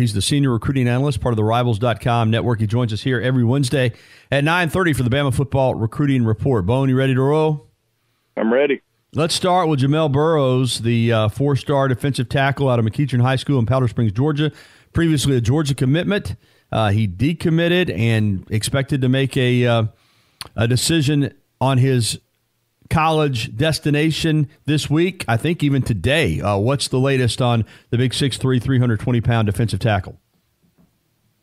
He's the senior recruiting analyst, part of the Rivals.com network. He joins us here every Wednesday at 9.30 for the Bama Football Recruiting Report. Bone, you ready to roll? I'm ready. Let's start with Jamil Burroughs, the uh, four-star defensive tackle out of McEachern High School in Powder Springs, Georgia. Previously a Georgia commitment. Uh, he decommitted and expected to make a, uh, a decision on his college destination this week. I think even today. Uh, what's the latest on the big 6'3", 320 pound defensive tackle?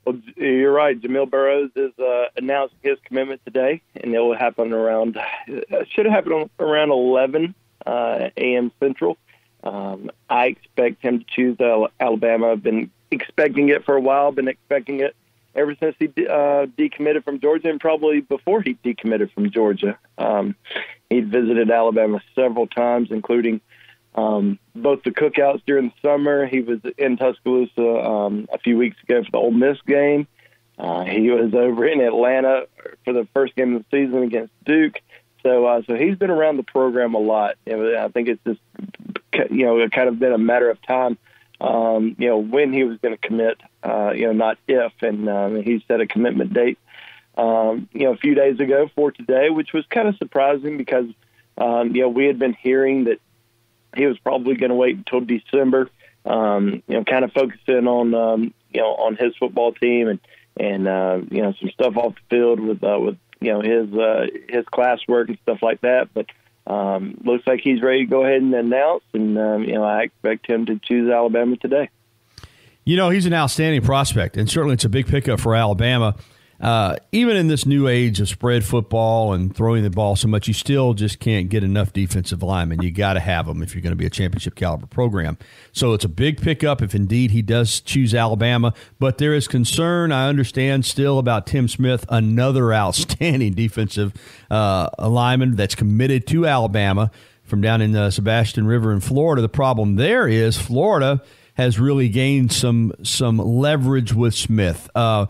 Well, you're right. Jamil Burroughs is uh, announcing his commitment today, and it will happen around uh, should have happened around 11 uh, a.m. Central. Um, I expect him to choose Alabama. I've been expecting it for a while. Been expecting it ever since he uh, decommitted from Georgia, and probably before he decommitted from Georgia. Um, he visited Alabama several times, including um, both the cookouts during the summer. He was in Tuscaloosa um, a few weeks ago for the Ole Miss game. Uh, he was over in Atlanta for the first game of the season against Duke. So, uh, so he's been around the program a lot. I think it's just, you know, it kind of been a matter of time um, you know, when he was going to commit, uh, you know, not if. And um, he set a commitment date, um, you know, a few days ago for today, which was kind of surprising because, um, you know, we had been hearing that he was probably going to wait until December, um, you know, kind of focusing on, um, you know, on his football team and, and, uh, you know, some stuff off the field with, uh, with, you know, his, uh, his classwork and stuff like that. But, um, looks like he's ready to go ahead and announce, and um, you know I expect him to choose Alabama today. You know he's an outstanding prospect, and certainly it's a big pickup for Alabama uh, even in this new age of spread football and throwing the ball so much, you still just can't get enough defensive linemen. You got to have them if you're going to be a championship caliber program. So it's a big pickup if indeed he does choose Alabama. But there is concern, I understand, still about Tim Smith, another outstanding defensive uh, lineman that's committed to Alabama from down in the uh, Sebastian River in Florida. The problem there is Florida has really gained some some leverage with Smith. Uh,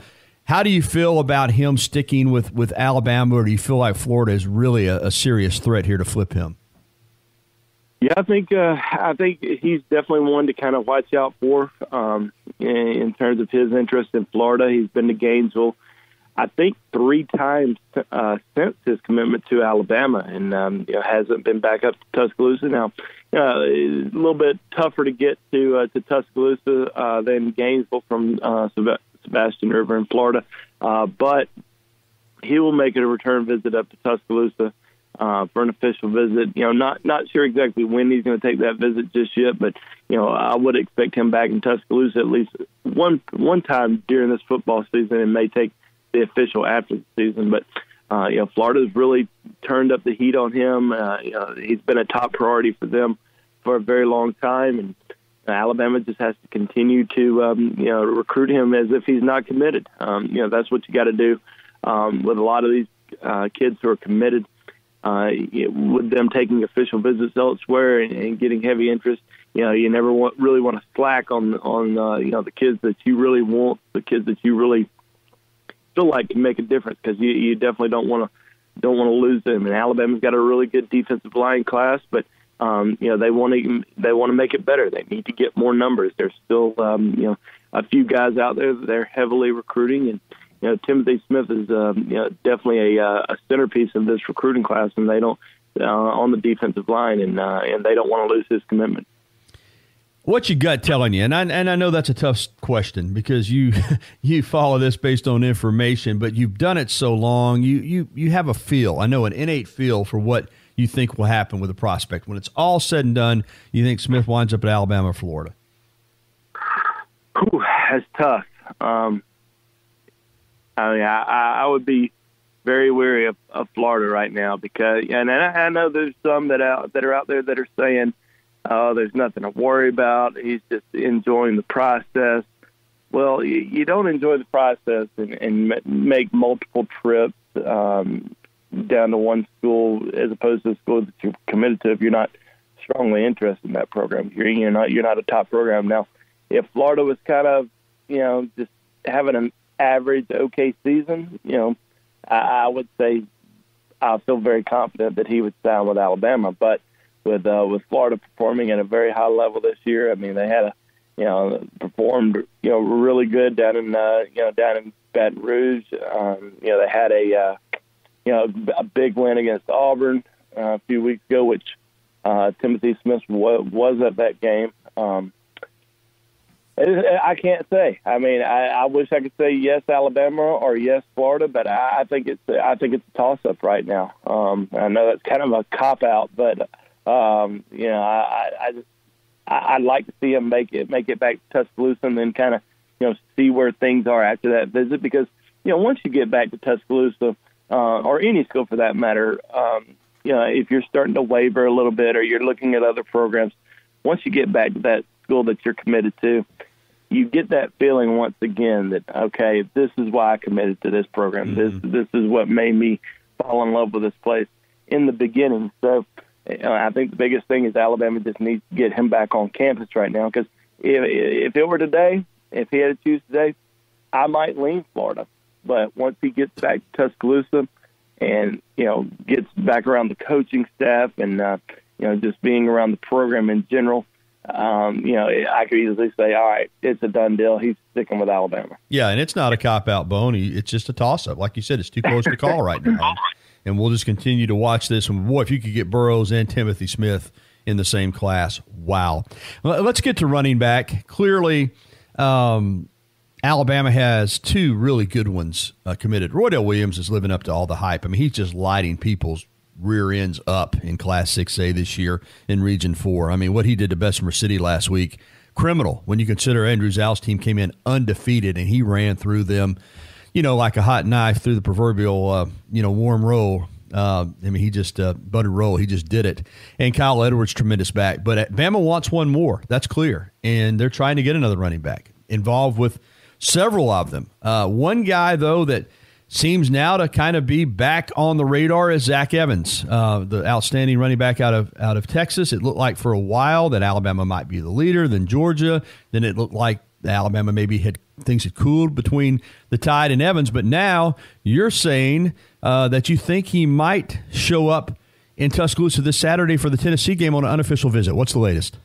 how do you feel about him sticking with, with Alabama, or do you feel like Florida is really a, a serious threat here to flip him? Yeah, I think uh, I think he's definitely one to kind of watch out for um, in, in terms of his interest in Florida. He's been to Gainesville, I think, three times uh, since his commitment to Alabama, and um, you know, hasn't been back up to Tuscaloosa. Now, uh, a little bit tougher to get to uh, to Tuscaloosa uh, than Gainesville from uh, Sebastian River in Florida. Uh, but he will make it a return visit up to Tuscaloosa uh, for an official visit. You know, not not sure exactly when he's going to take that visit just yet, but you know, I would expect him back in Tuscaloosa at least one one time during this football season, and may take the official after the season. But uh, you know, Florida's really turned up the heat on him. Uh, you know, he's been a top priority for them for a very long time, and Alabama just has to continue to um, you know recruit him as if he's not committed. Um, you know that's what you got to do um, with a lot of these uh, kids who are committed. Uh, with them taking official visits elsewhere and, and getting heavy interest, you know you never want, really want to slack on on uh, you know the kids that you really want, the kids that you really feel like can make a difference because you, you definitely don't want to don't want to lose them. And Alabama's got a really good defensive line class, but um, you know they want to they want to make it better. They need to get more numbers. There's still um, you know a few guys out there that they're heavily recruiting, and you know Timothy Smith is um, you know definitely a, uh, a centerpiece of this recruiting class, and they don't uh, on the defensive line, and uh, and they don't want to lose his commitment. What's your gut telling you? And I and I know that's a tough question because you you follow this based on information, but you've done it so long. You you you have a feel. I know an innate feel for what you think will happen with a prospect? When it's all said and done, you think Smith winds up at Alabama or Florida? Ooh, that's tough. Um, I mean, I, I would be very wary of, of Florida right now because, and I know there's some that out that are out there that are saying, "Oh, there's nothing to worry about. He's just enjoying the process." Well, you, you don't enjoy the process and, and make multiple trips um, down to one school as opposed to the school that you're committed to if you're not strongly interested in that program. You're you're not you're not a top program now. If Florida was kind of you know just having an average okay season, you know, I, I would say I feel very confident that he would sign with Alabama. But with uh, with Florida performing at a very high level this year, I mean they had a you know, performed you know really good down in uh, you know down in Baton Rouge. Um, you know, they had a uh, you know a big win against Auburn uh, a few weeks ago, which uh, Timothy Smith was, was at that game. Um, I can't say. I mean, I, I wish I could say yes, Alabama or yes, Florida, but I, I think it's I think it's a toss up right now. Um, I know that's kind of a cop out, but um, you know, I, I just I, would like to see him make it make it back to Tuscaloosa and then kind of you know see where things are after that visit because you know once you get back to Tuscaloosa uh, or any school for that matter, um, you know if you're starting to waver a little bit or you're looking at other programs, once you get back to that school that you're committed to, you get that feeling once again that okay, this is why I committed to this program. Mm-hmm. This this is what made me fall in love with this place in the beginning. So you know, I think the biggest thing is Alabama just needs to get him back on campus right now because if if it were today, if he had to choose today, I might lean Florida. But once he gets back to Tuscaloosa and you know gets back around the coaching staff and uh, you know just being around the program in general um, you know, I could easily say, all right, it's a done deal. He's sticking with Alabama. Yeah, and it's not a cop out, Boney. It's just a toss up. Like you said, it's too close to call right now. And we'll just continue to watch this. And boy, if you could get Burroughs and Timothy Smith in the same class, wow. Let's get to running back. Clearly, um, Alabama has two really good ones uh, committed. Roydell Williams is living up to all the hype. I mean, he's just lighting people's rear ends up in Class 6A this year in Region 4. I mean, what he did to Bessemer City last week, criminal when you consider Andrew Zow's team came in undefeated and he ran through them, you know, like a hot knife through the proverbial, uh, you know, warm roll. Uh, I mean, he just uh, buttered roll. He just did it. And Kyle Edwards, tremendous back. But Bama wants one more. That's clear. And they're trying to get another running back involved with several of them. Uh, one guy, though, that – seems now to kind of be back on the radar is Zach Evans, uh, the outstanding running back out of out of Texas. It looked like for a while that Alabama might be the leader, then Georgia, then it looked like Alabama maybe had things had cooled between the Tide and Evans, but now you're saying uh, that you think he might show up in Tuscaloosa this Saturday for the Tennessee game on an unofficial visit. What's the latest?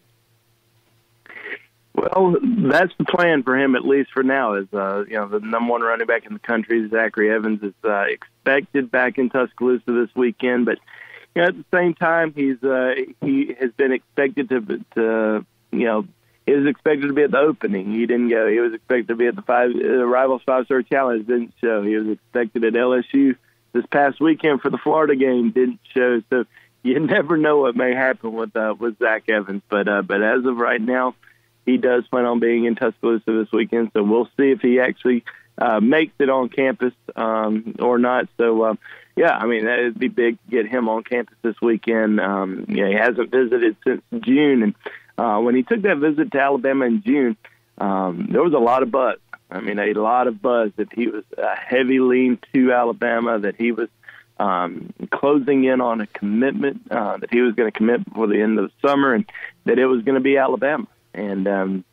Well, that's the plan for him, at least for now. Is uh, you know the number one running back in the country, Zachary Evans, is uh, expected back in Tuscaloosa this weekend. But you know, at the same time, he's uh, he has been expected to, to you know he was expected to be at the opening. He didn't go. He was expected to be at the five uh, Rivals Five Star Challenge. Didn't show. He was expected at LSU this past weekend for the Florida game. Didn't show. So you never know what may happen with uh, with Zach Evans. But uh, but as of right now he does plan on being in Tuscaloosa this weekend. So we'll see if he actually uh, makes it on campus um, or not. So, um, yeah, I mean, it'd be big to get him on campus this weekend. Um, know, he hasn't visited since June. And uh, when he took that visit to Alabama in June, um, there was a lot of buzz. I mean, a lot of buzz that he was a heavy lean to Alabama, that he was um, closing in on a commitment, uh, that he was going to commit before the end of the summer, and that it was going to be Alabama and um,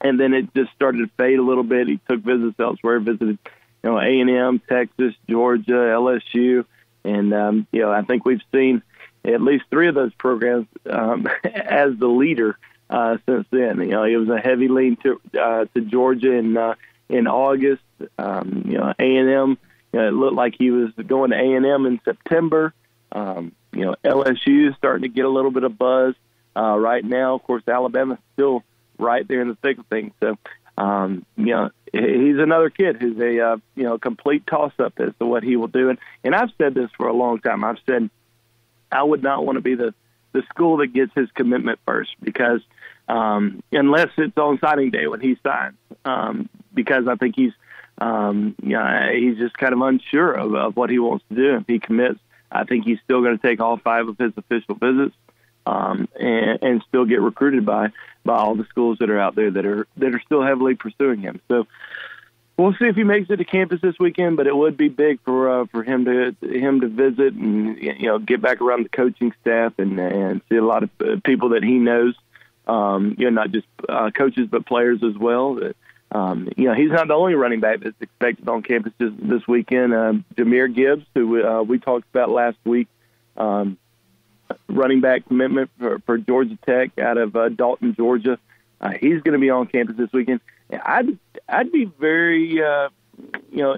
and then it just started to fade a little bit. He took visits elsewhere, visited you know A and M, Texas, Georgia, LSU, and um, you know I think we've seen at least three of those programs um, as the leader uh, since then. You know, it was a heavy lean to uh, to Georgia in uh, in August. Um, you know, A and M. You know, it looked like he was going to A and M in September. Um, you know, LSU is starting to get a little bit of buzz uh, right now. Of course, Alabama's still right there in the thick of things. So, um, you know, he's another kid who's a uh, you know complete toss up as to what he will do. And and I've said this for a long time. I've said I would not want to be the the school that gets his commitment first because um, unless it's on signing day when he signs, um, because I think he's um, you know, he's just kind of unsure of, of what he wants to do. If he commits, I think he's still going to take all five of his official visits um, and, and still get recruited by by all the schools that are out there that are that are still heavily pursuing him. So we'll see if he makes it to campus this weekend. But it would be big for uh, for him to him to visit and you know get back around the coaching staff and and see a lot of uh, people that he knows. Um, you know, not just uh, coaches but players as well. Um, you know, he's not the only running back that's expected on campus this, this weekend. Um, Jahmyr Gibbs, who uh, we talked about last week, um, running back commitment for, for Georgia Tech out of uh, Dalton, Georgia. Uh, he's going to be on campus this weekend. I'd I'd be very uh, you know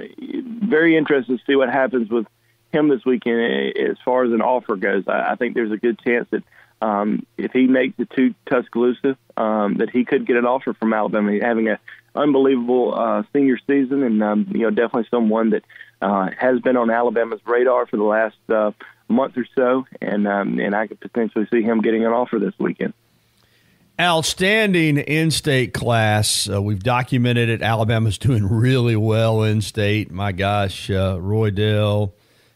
very interested to see what happens with him this weekend as far as an offer goes. I, I think there's a good chance that um, if he makes it to Tuscaloosa, um, that he could get an offer from Alabama. Having a unbelievable uh, senior season, and um, you know definitely someone that uh, has been on Alabama's radar for the last uh, month or so, and um, and I could potentially see him getting an offer this weekend. Outstanding in-state class. Uh, we've documented it. Alabama's doing really well in-state. My gosh, uh, Roydell,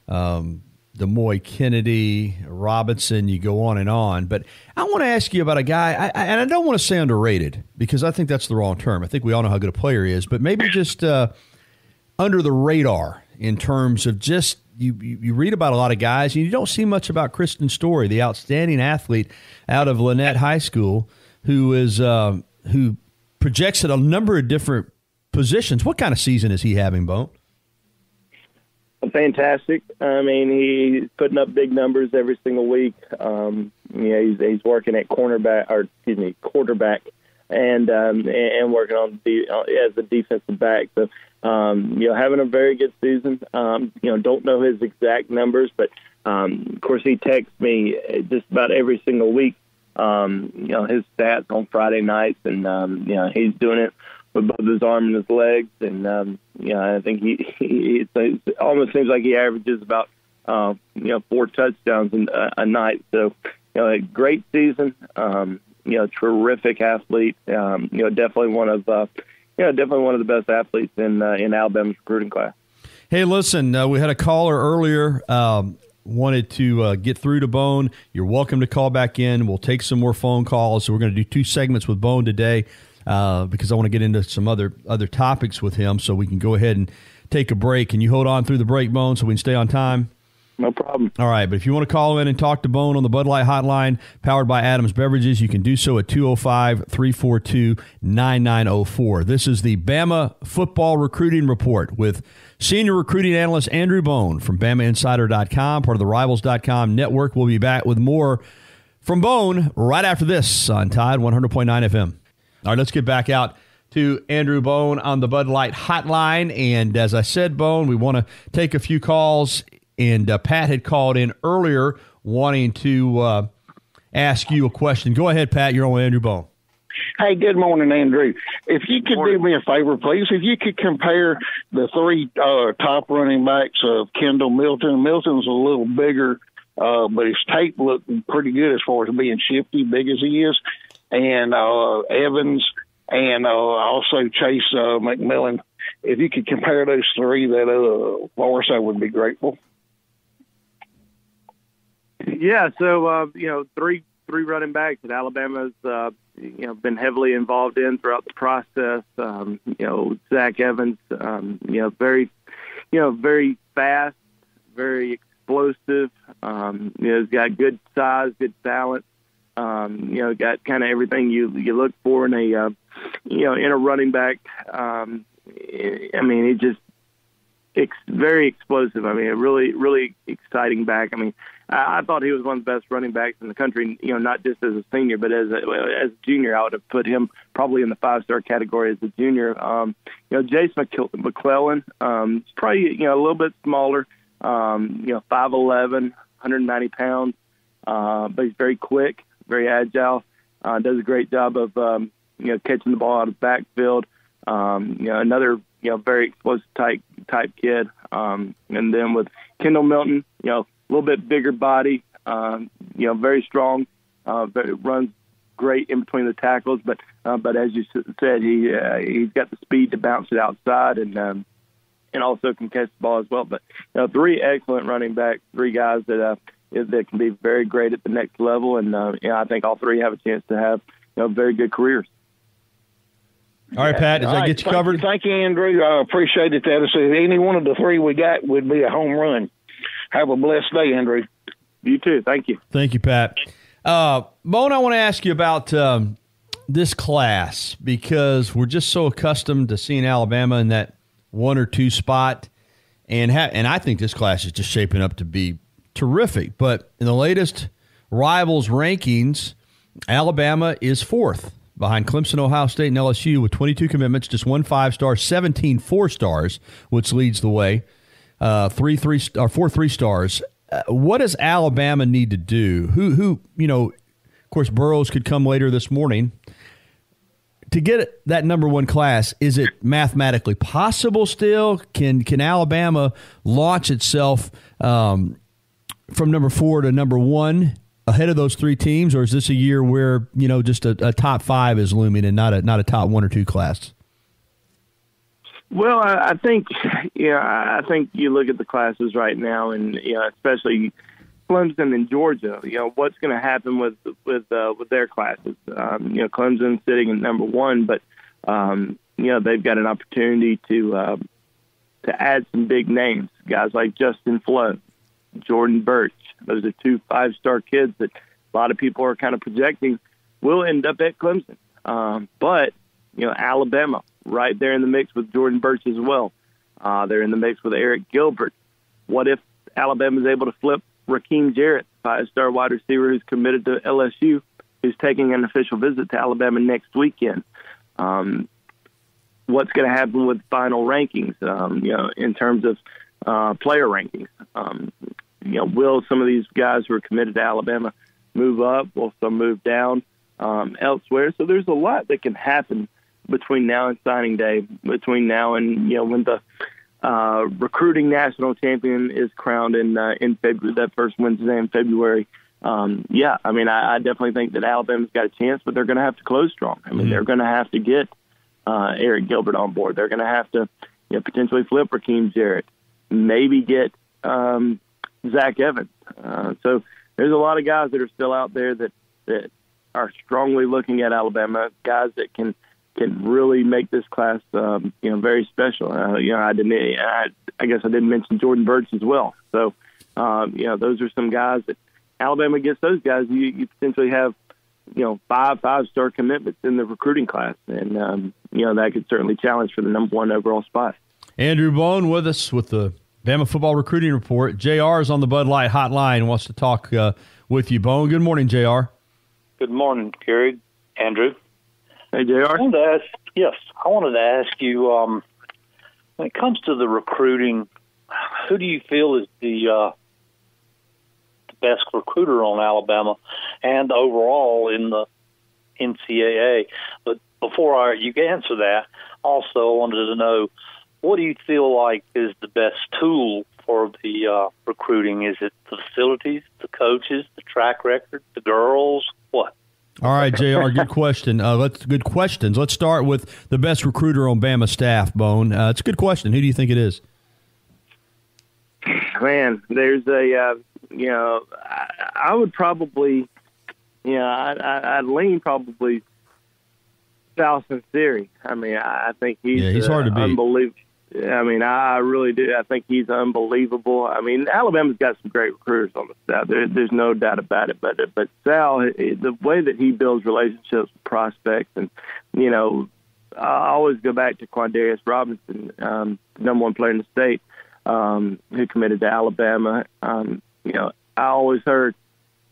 um, Demouy Kennedy, Robinson, you go on and on. But I want to ask you about a guy, I, I, and I don't want to say underrated because I think that's the wrong term. I think we all know how good a player he is, but maybe just uh, under the radar in terms of just you, you read about a lot of guys and you don't see much about Kristian Story, the outstanding athlete out of Lanett High School, who is uh, who projects at a number of different positions. What kind of season is he having, Bone? fantastic. I mean, he's putting up big numbers every single week. Um, you he's, he's working at cornerback or excuse me, quarterback, and um, and working on the as a defensive back. So, um, you know, having a very good season. Um, you know, don't know his exact numbers, but um, of course, he texts me just about every single week. Um, you know, his stats on Friday nights, and um, you know, he's doing it with both his arm and his legs, and um, you know, I think he, he it almost seems like he averages about uh, you know four touchdowns in, uh, a night. So, you know, a great season. Um, you know, terrific athlete. Um, you know, definitely one of uh, you know definitely one of the best athletes in uh, in Alabama's recruiting class. Hey, listen, uh, we had a caller earlier. Um, wanted to uh, get through to Bone. You're welcome to call back in. We'll take some more phone calls. So we're going to do two segments with Bone today uh, because I want to get into some other other topics with him. So we can go ahead and take a break. Can you hold on through the break, Bone, so we can stay on time? No problem. All right, but if you want to call in and talk to Bone on the Bud Light hotline, powered by Adams Beverages, you can do so at 205 342 9904. This is the Bama Football Recruiting Report with senior recruiting analyst Andrew Bone from BamaInsider.com, part of the Rivals.com network. We'll be back with more from Bone right after this on Tide 100.9 FM. All right, let's get back out to Andrew Bone on the Bud Light hotline. And as I said, Bone, we want to take a few calls. And uh, Pat had called in earlier wanting to uh, ask you a question. Go ahead, Pat. You're on Andrew Bone. Hey, good morning, Andrew. If you could do me a favor, please, if you could compare the three uh, top running backs of Kendall Milton. Milton's a little bigger, uh, but his tape looked pretty good as far as being shifty, big as he is and uh, Evans, and uh, also Chase uh, McMillan. If you could compare those three, that uh, force, I would be grateful. Yeah, so uh, you know, three three running backs that Alabama's uh, you know been heavily involved in throughout the process. Um, you know, Zach Evans, um, you know, very you know very fast, very explosive. Um, you know, he's got good size, good talent. Um, you know, got kind of everything you you look for in a uh, you know in a running back. Um, I mean, it just it's very explosive. I mean, a really really exciting back. I mean, I, thought he was one of the best running backs in the country. You know, not just as a senior, but as a, as a junior, I would have put him probably in the five star category as a junior. Um, you know, Jace McClellan, um, probably you know a little bit smaller. Um, you know, five eleven, 190 pounds, uh, but he's very quick very agile, uh, does a great job of um, you know catching the ball out of backfield. Um, you know, another you know very explosive type type kid. Um, and then with Kendall Milton, you know, a little bit bigger body, um, you know, very strong, uh, very, runs great in between the tackles. But uh, but as you said, he uh, he's got the speed to bounce it outside and. Um, and also can catch the ball as well. But you know, three excellent running backs, three guys that uh, that can be very great at the next level. And uh, I think all three have a chance to have you know very good careers. All right, Pat, does all that right. get you thank, covered? Thank you, Andrew. I appreciate it. That so any one of the three we got would be a home run. Have a blessed day, Andrew. You too. Thank you. Thank you, Pat. Uh, Bone, I want to ask you about um, this class because we're just so accustomed to seeing Alabama in that one or two spot, and ha- and I think this class is just shaping up to be terrific. But in the latest rivals rankings, Alabama is fourth behind Clemson, Ohio State, and LSU with 22 commitments, just one five star, 17 four stars, which leads the way. Uh, three three or four three stars. Uh, what does Alabama need to do? Who who you know? Of course, Burroughs could come later this morning. To get that number one class, is it mathematically possible still? Can can Alabama launch itself um, from number four to number one ahead of those three teams, or is this a year where you know just a, a top five is looming and not a not a top one or two class? Well, I, I think, yeah, I think you look at the classes right now, and you know, especially Clemson and Georgia. You know, what's going to happen with with uh, with their classes? Um, you know, Clemson sitting at number one, but um, you know they've got an opportunity to uh, to add some big names, guys like Justin Flowe, Jordan Burch. Those are two five star kids that a lot of people are kind of projecting will end up at Clemson. Um, but you know, Alabama right there in the mix with Jordan Burch as well. Uh, they're in the mix with Arik Gilbert. What if Alabama is able to flip Rakim Jarrett, five-star wide receiver who's committed to LSU, who's taking an official visit to Alabama next weekend? Um, what's going to happen with final rankings? Um, you know, in terms of uh, player rankings. Um, you know, will some of these guys who are committed to Alabama move up? Will some move down um, elsewhere? So there's a lot that can happen between now and signing day, between now and you know when the uh, recruiting national champion is crowned in uh, in February, that first Wednesday in February. Um, yeah, I mean, I, I definitely think that Alabama's got a chance, but they're going to have to close strong. I mean, mm-hmm. they're going to have to get uh, Arik Gilbert on board. They're going to have to you know, potentially flip Rakim Jarrett, maybe get um, Zach Evans. Uh, so there's a lot of guys that are still out there that that are strongly looking at Alabama, guys that can can really make this class, um, you know, very special. Uh, you know, I didn't, I, I guess I didn't mention Jordan Burch as well. So, um, you know, those are some guys that Alabama gets those guys. You, you potentially have, you know, five five star commitments in the recruiting class, and um, you know that could certainly challenge for the number one overall spot. Andrew Bone with us with the Bama football recruiting report. Jr. is on the Bud Light hotline. Wants to talk uh, with you, Bone. Good morning, Jr. Good morning, Gary. Andrew. Hey, JR. I wanted to ask, yes, I wanted to ask you um, when it comes to the recruiting, who do you feel is the, uh, the best recruiter on Alabama and overall in the NCAA? But before I, you can answer that, also I wanted to know what do you feel like is the best tool for the uh, recruiting? Is it the facilities, the coaches, the track record, the girls? What? All right, Jr. Good question. Uh, let's good questions. Let's start with the best recruiter on Bama staff. Bone. Uh, it's a good question. Who do you think it is? Man, there's a uh, you know I, I would probably you know I, I, I'd lean probably Sal Sunseri. I mean, I, I think he's yeah, he's hard to beat. Unbelievable. I mean, I really do. I think he's unbelievable. I mean, Alabama's got some great recruiters on the staff. There, there's no doubt about it. But but Sal, the way that he builds relationships with prospects, and you know, I always go back to Quandarius Robinson, um, number one player in the state, um, who committed to Alabama. Um, you know, I always heard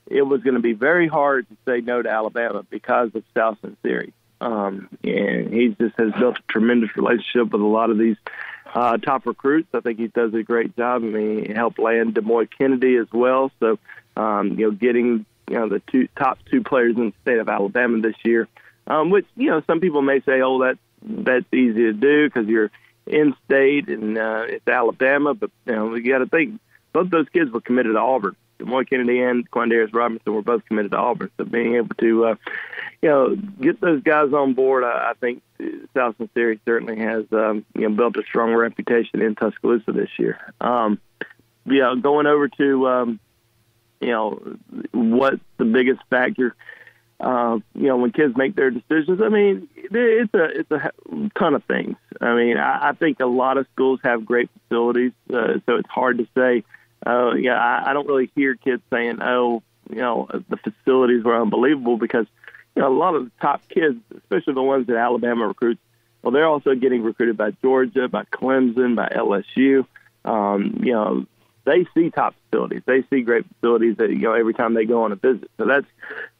it was going to be very hard to say no to Alabama because of Sal Sunseri. Um, and he just has built a tremendous relationship with a lot of these uh, top recruits. I think he does a great job. I mean, he helped land Demouy Kennedy as well. So, um, you know, getting you know the two top two players in the state of Alabama this year, um, which you know some people may say, oh, that's that's easy to do because you're in state and uh, it's Alabama. But you know, you got to think both those kids were committed to Auburn. Demouy Kennedy and Quandarius Robinson were both committed to Auburn. So being able to, uh, you know, get those guys on board, I, I think Sal Sunseri certainly has, um, you know, built a strong reputation in Tuscaloosa this year. Um, yeah, going over to, um, you know, what the biggest factor, uh, you know, when kids make their decisions. I mean, it's a it's a ton of things. I mean, I, I think a lot of schools have great facilities, uh, so it's hard to say uh, yeah, I, I don't really hear kids saying, "Oh, you know, the facilities were unbelievable," because a lot of the top kids, especially the ones that Alabama recruits, well, they're also getting recruited by Georgia, by Clemson, by LSU. Um, you know, they see top facilities. They see great facilities that you know every time they go on a visit. So that's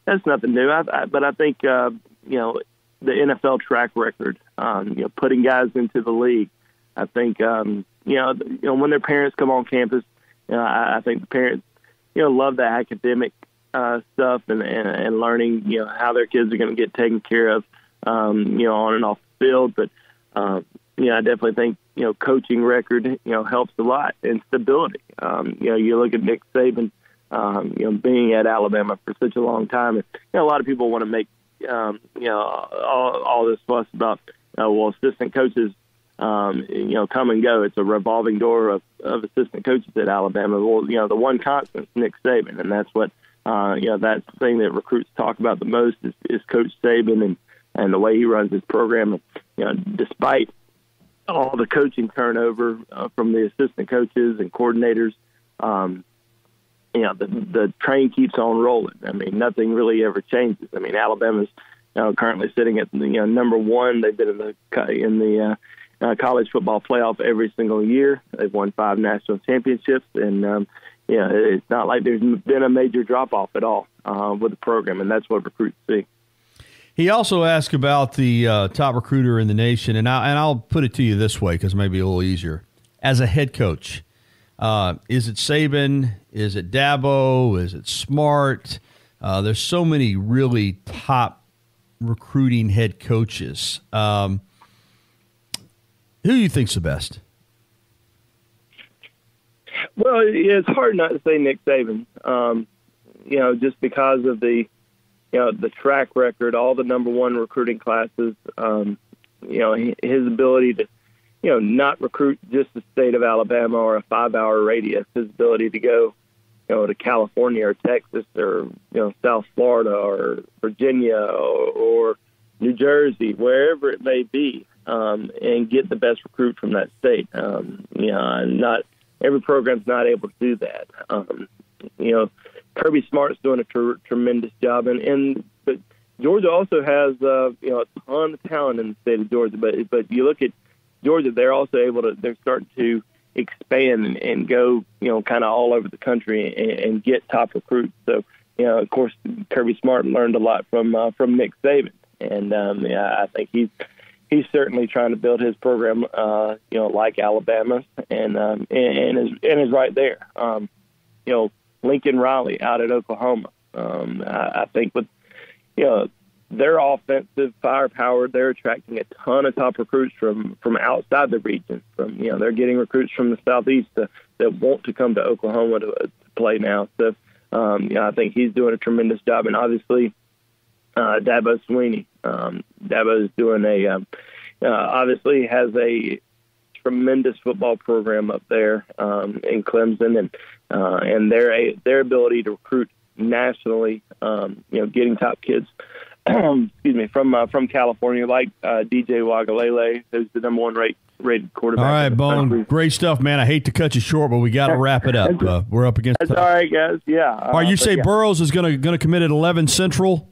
that's nothing new. I, I, but I think uh, you know the NFL track record, um, you know, putting guys into the league. I think um, you know, you know, when their parents come on campus, you know, I, I think the parents, you know, love the academic uh, stuff and, and and learning, you know, how their kids are going to get taken care of, um, you know, on and off the field. But uh, you know, I definitely think you know, coaching record, you know, helps a lot and stability. Um, you know, you look at Nick Saban, um, you know, being at Alabama for such a long time, and you know, a lot of people want to make, um, you know, all, all this fuss about, uh, well, assistant coaches um, you know, come and go. It's a revolving door of, of assistant coaches at Alabama. Well, you know, the one constant is Nick Saban, and that's what, uh, you know, that's the thing that recruits talk about the most is, is Coach Saban and, and the way he runs his program. And, you know, despite all the coaching turnover uh, from the assistant coaches and coordinators, um, you know, the, the train keeps on rolling. I mean, nothing really ever changes. I mean, Alabama's you know, currently sitting at you know, number one. They've been in the in the uh, uh, college football playoff every single year. They've won five national championships, and um, yeah, it's not like there's been a major drop off at all uh, with the program, and that's what recruits see. He also asked about the uh, top recruiter in the nation, and, I, and I'll put it to you this way because maybe a little easier. As a head coach, uh, is it Saban? Is it Dabo? Is it Smart? Uh, there's so many really top recruiting head coaches. Um, who do you think's the best? Well, it's hard not to say Nick Saban. Um, you know, just because of the you know the track record, all the number one recruiting classes. Um, you know, his ability to you know not recruit just the state of Alabama or a five-hour radius. His ability to go you know to California or Texas or you know South Florida or Virginia or, or New Jersey, wherever it may be um, and get the best recruit from that state. Um, you know, not every program's not able to do that. Um, you know, Kirby Smart's doing a tr- tremendous job, and and but Georgia also has uh, you know a ton of talent in the state of Georgia. But but you look at Georgia, they're also able to they're starting to expand and, and go you know kind of all over the country and, and get top recruits. So you know, of course, Kirby Smart learned a lot from uh, from Nick Saban, and um, yeah, I think he's he's certainly trying to build his program, uh, you know, like Alabama's, and um, and, is and is right there. Um, you know, Lincoln Riley out at Oklahoma. Um, I, I think with you know their offensive firepower, they're attracting a ton of top recruits from from outside the region. From you know, they're getting recruits from the southeast to, that want to come to Oklahoma to, to play now. So, um, you know, I think he's doing a tremendous job, and obviously uh, Dabo Swinney. Um, Dabo is doing a um, uh, obviously has a tremendous football program up there um, in Clemson, and uh, and their their ability to recruit nationally, um, you know, getting top kids. excuse me, from uh, from California, like uh, DJ Uiagalelei, who's the number one rate, rated quarterback. All right, Bone, country. great stuff, man. I hate to cut you short, but we got to wrap it up. Uh, we're up against. That's all right, guys. Yeah. All right, you uh, say yeah. Burroughs is going to going to commit at eleven Central.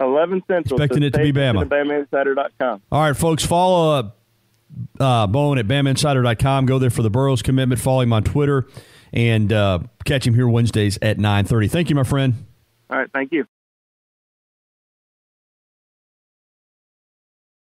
11 Central. Expecting it to be Bama. BamaInsider.com. All right, folks, follow uh, uh, Bone at BamaInsider.com. Go there for the Burroughs commitment. Follow him on Twitter and uh, catch him here Wednesdays at 9.30. Thank you, my friend. All right, thank you.